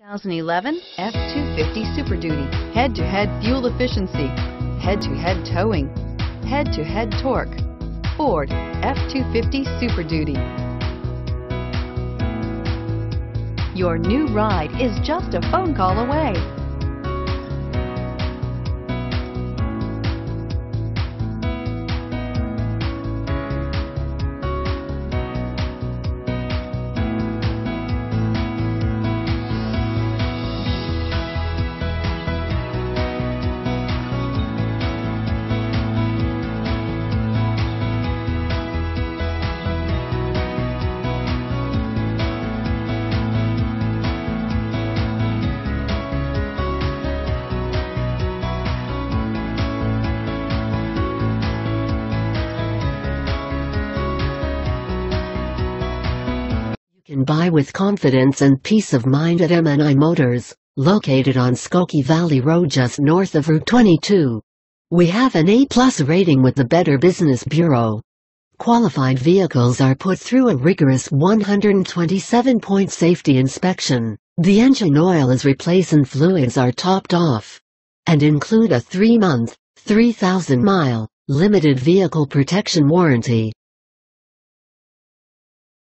2011 F-250 Super Duty. Head-to-head fuel efficiency, head-to-head towing, head-to-head torque. Ford F-250 Super Duty. Your new ride is just a phone call away. Can buy with confidence and peace of mind at M&I Motors, located on Skokie Valley Road just north of Route 22. We have an A-plus rating with the Better Business Bureau. Qualified vehicles are put through a rigorous 127-point safety inspection. The engine oil is replaced and fluids are topped off. And include a 3-month, 3,000-mile, limited vehicle protection warranty.